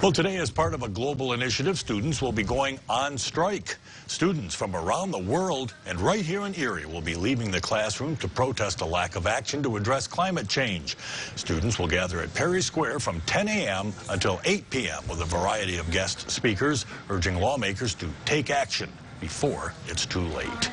Well, today, as part of a global initiative, students will be going on strike. Students from around the world and right here in Erie will be leaving the classroom to protest a lack of action to address climate change. Students will gather at Perry Square from 10 a.m. until 8 p.m. with a variety of guest speakers urging lawmakers to take action before it's too late.